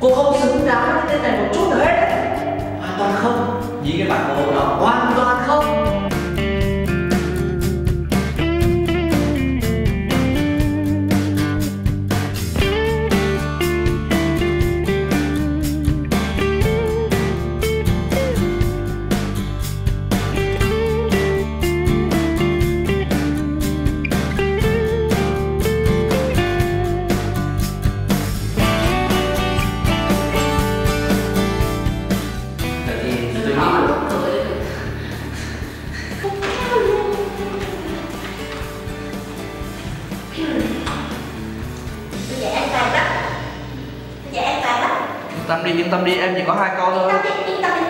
cô không xứng đáng với cái tên này một chút nào hết. Hoàn toàn không. Nhìn cái mặt cô đó hoàn toàn tâm đi, yên tâm đi, em chỉ có hai câu thôi. Yên tâm đi, yên tâm đi.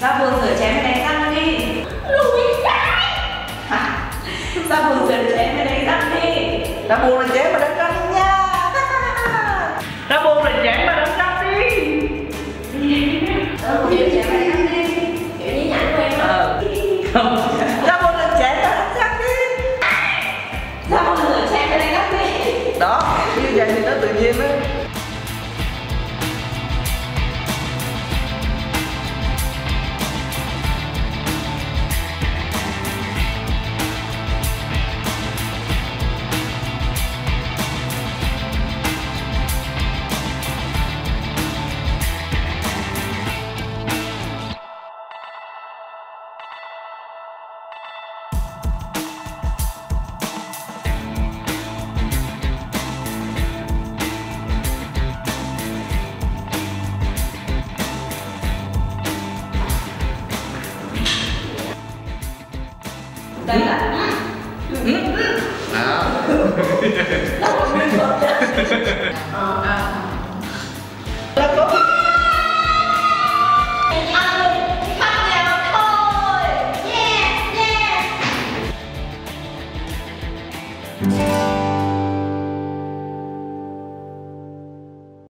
Ra vườn rửa chén mới đánh răng đi? Lùi cái Hả? ra vườn rửa chén mới đánh răng đi? Ra buồn 来来来，嗯嗯，啊。